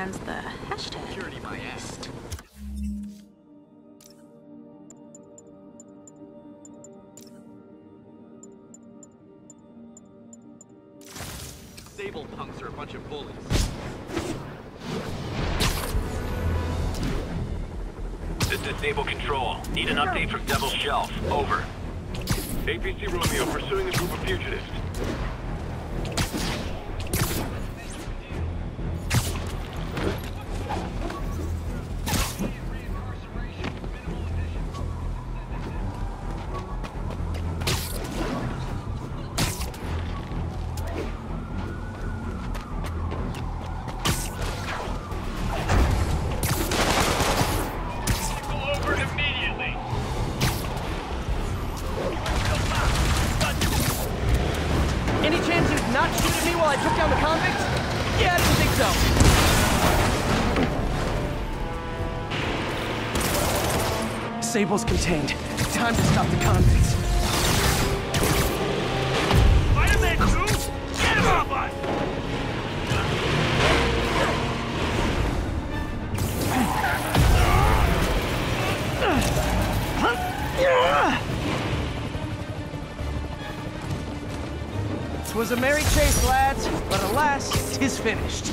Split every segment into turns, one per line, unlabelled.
understands the hashtag.
Ass. Sable punks are a bunch of bullies.
This is Sable Control. Need an update from Devil's Shelf. Over. APC Romeo pursuing a group of fugitives.
Sable's contained. Time to stop the convicts.
Spider-Man 2? Get him off us!
Twas a merry chase, lads, but alas, tis finished.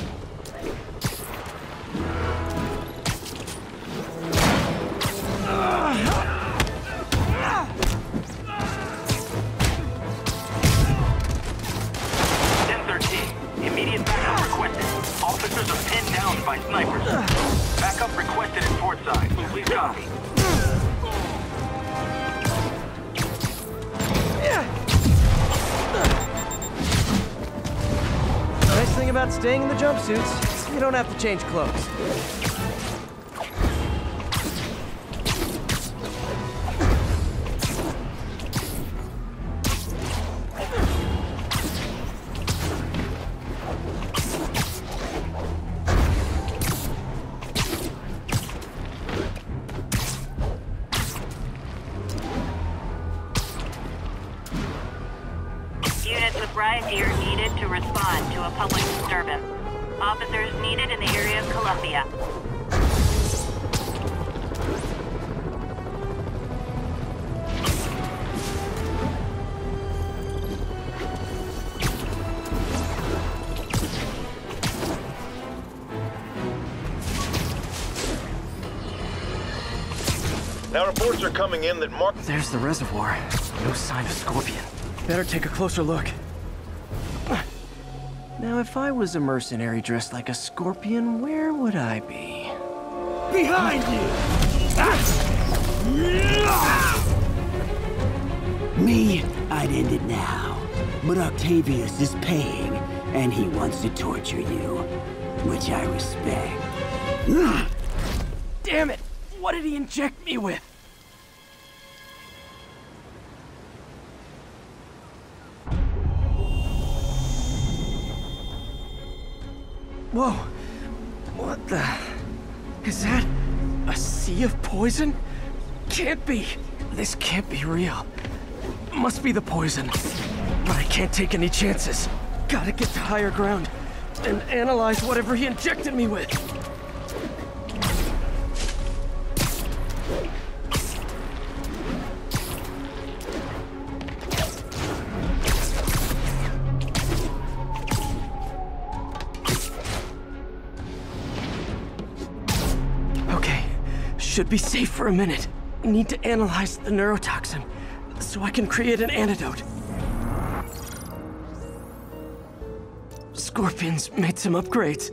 Have to change clothes.
Reports are coming in that Mark...
There's the reservoir. No sign of Scorpion. Better take a closer look. Now, if I was a mercenary dressed like a scorpion, where would I be?
Behind you! Me, I'd end it now. But Octavius is paying, and he wants to torture you, which I respect.
Damn it! What did he inject me with? Whoa! What the... Is that... a sea of poison? Can't be! This can't be real. Must be the poison. But I can't take any chances. Gotta get to higher ground and analyze whatever he injected me with. Be safe for a minute. I Need to analyze the neurotoxin so I can create an antidote. Scorpions made some upgrades.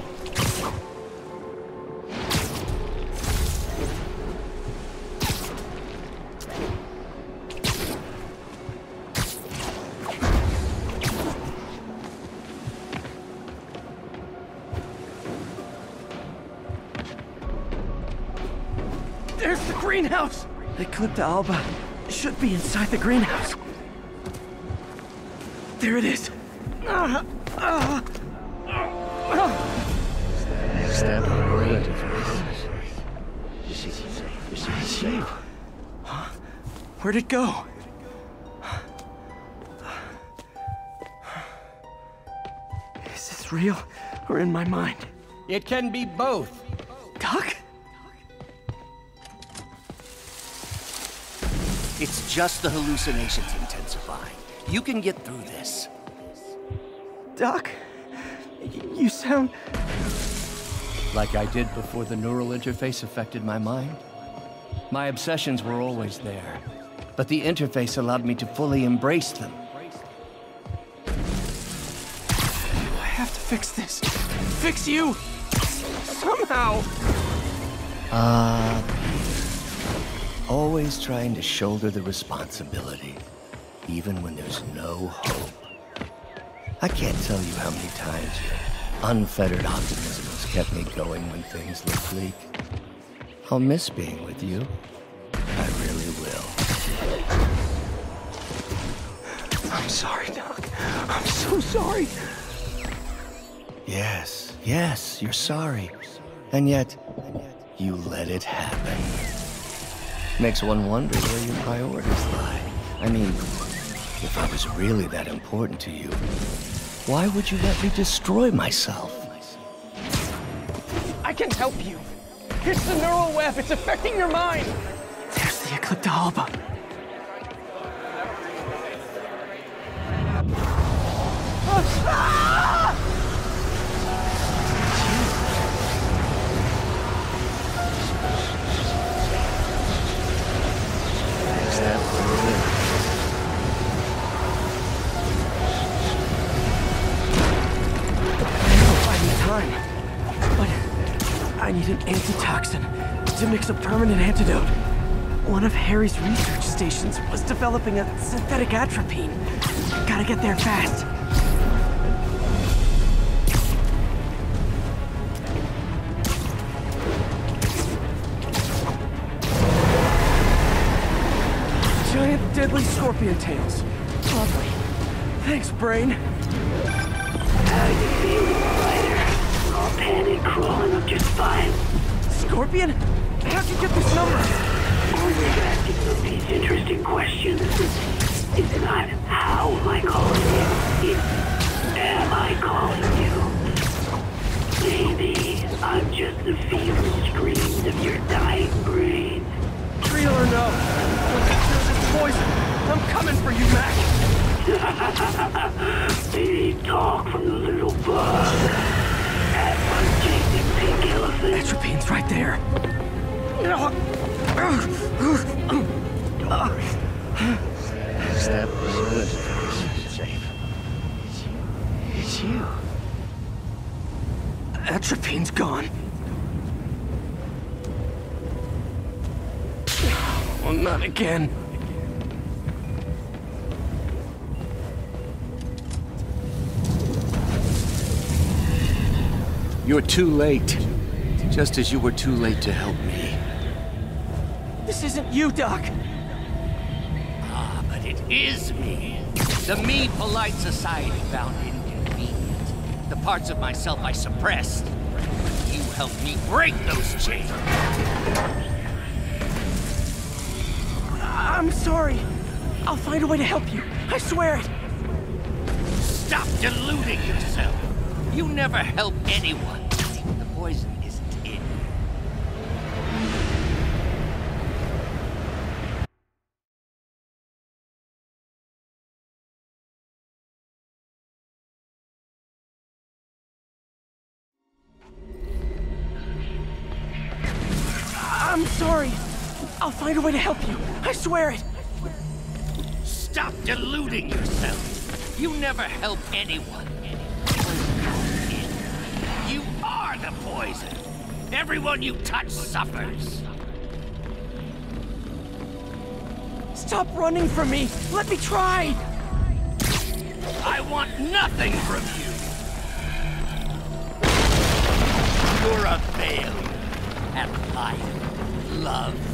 Eclipta alba should be inside the greenhouse. There it is. Ah, ah, ah.
Stand on the interface.
It's you. Huh? Where'd it go? Is this real or in my mind?
It can be both.
Doc?
It's just the hallucinations intensifying. You can get through this.
Doc? Y- You sound.
Like I did before the neural interface affected my mind. My obsessions were always there, but the interface allowed me to fully embrace them.
I have to fix this. Fix you! Somehow!
Ah, always trying to shoulder the responsibility, even when there's no hope. I can't tell you how many times your unfettered optimism has kept me going when things look bleak. I'll miss being with you. I really will.
I'm sorry, Doc. I'm so sorry.
Yes, yes, you're sorry. And yet, you let it happen. Makes one wonder where your priorities lie. I mean, if I was really that important to you, why would you let me destroy myself?
I can help you. Here's the neural web. It's affecting your mind. There's the Eclipta alba. Ah! But I need an antitoxin to mix a permanent antidote. One of Harry's research stations was developing a synthetic atropine. Gotta get there fast. Giant deadly scorpion tails. Lovely. Thanks, Brain.
How you panic crawling up your spine.
Scorpion? How'd you get this number?
Always asking them these interesting questions. It's not how am I calling you, it's am I calling you? Maybe I'm just the feeble screams of your dying brain.
Real or no? Feels poison, I'm coming for you, Mac.
They talk from the little bug. That one chasing pink elephant.
Atropine's right there.
The interface. It's safe. It's you. It's you.
Atropine's gone. Well, not again.
You're too late. Just as you were too late to help me.
This isn't you, Doc.
Ah, but it is me. The me polite society found inconvenient. The parts of myself I suppressed. You helped me break those chains.
I'm sorry. I'll find a way to help you. I swear it.
Stop deluding yourself. You never help anyone. The poison
I'll find a way to help you. I swear it.
Stop deluding yourself. You never help anyone. You are the poison. Everyone you touch suffers.
Stop running from me! Let me try!
I want nothing from you. You're a failure at life, love,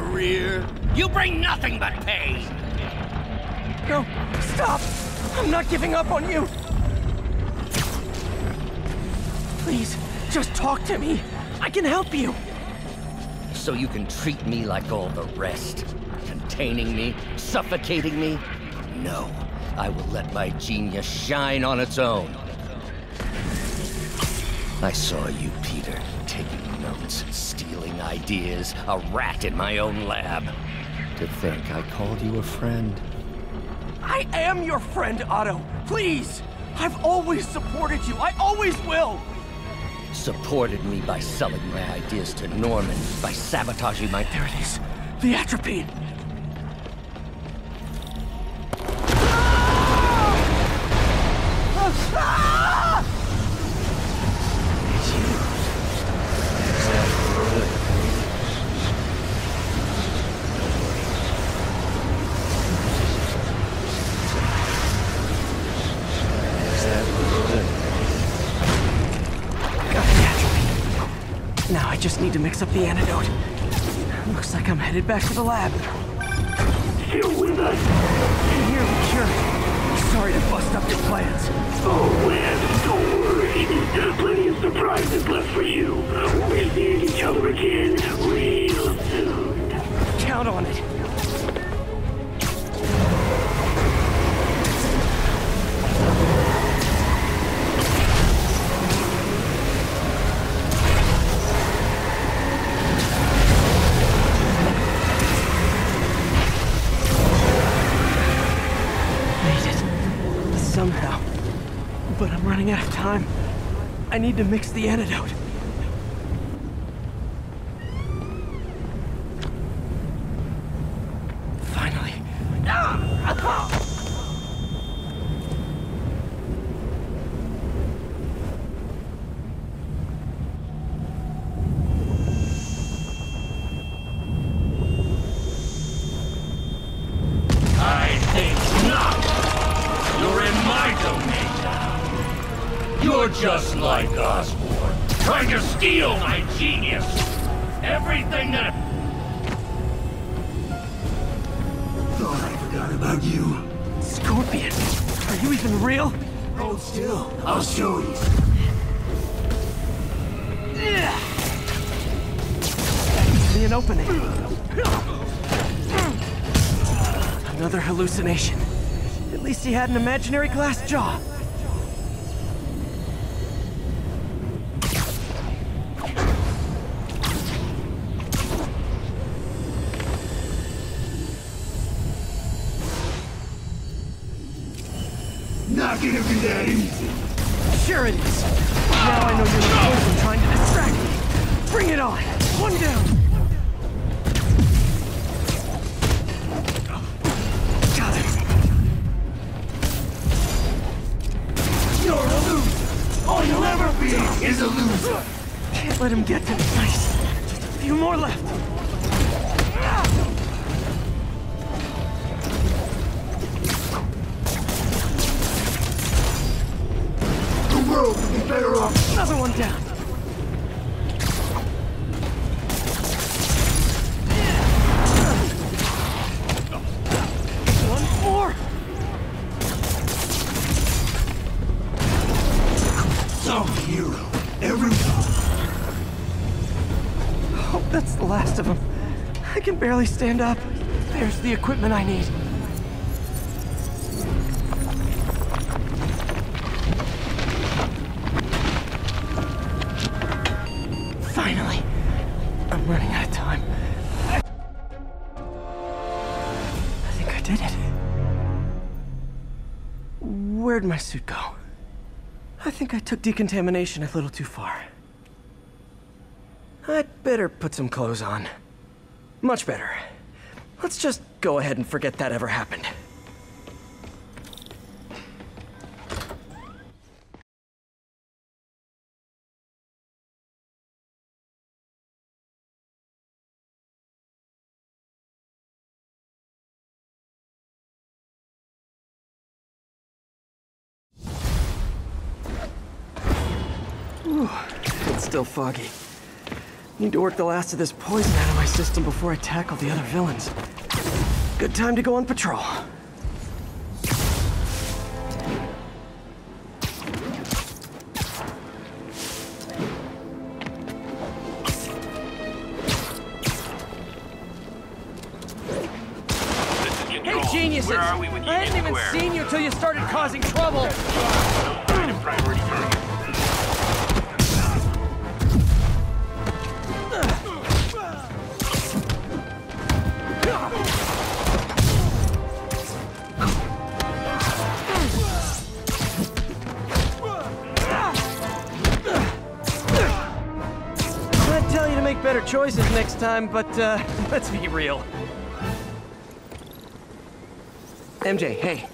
career. You bring nothing but pain.
No, stop! I'm not giving up on you! Please, just talk to me. I can help you.
So you can treat me like all the rest. Containing me, suffocating me? No, I will let my genius shine on its own. I saw you, Peter, stealing ideas, a rat in my own lab. To think I called you a friend.
I am your friend, Otto. Please! I've always supported you. I always will!
Supported me by selling my ideas to Norman, by sabotaging my.
There it is. The atropine. To mix up the antidote. Looks like I'm headed back to the lab.
Still with us?
Nearly cured. Sorry to bust up your plans.
Oh, Wes, don't worry. Plenty of surprises left for you. We'll be seeing each other again real soon.
Count on it. But I'm running out of time. I need to mix the antidote.
You're just like Osborn, trying to steal my genius. Everything that.
Thought I forgot about you.
Scorpion, are you even real?
Hold still. I'll show you.
See an opening. Another hallucination. At least he had an imaginary glass jaw.
Not gonna be that easy.
Sure it is. Now I know you're the poison trying to distract me. Bring it on. One down.
You're a loser. All you'll ever be is a loser.
Can't let him get to me. Nice. Just a few more left. That's the last of them. I can barely stand up. There's the equipment I need. Finally. I'm running out of time. I I think I did it. Where'd my suit go? I think I took decontamination a little too far. I'd better put some clothes on. Much better. Let's just go ahead and forget that ever happened. It's still foggy. Need to work the last of this poison out of my system before I tackle the other villains. Good time to go on patrol. Hey, geniuses!
Where are we with
I hadn't even seen you till you started causing trouble. Better choices next time, but uh, let's be real. MJ, hey,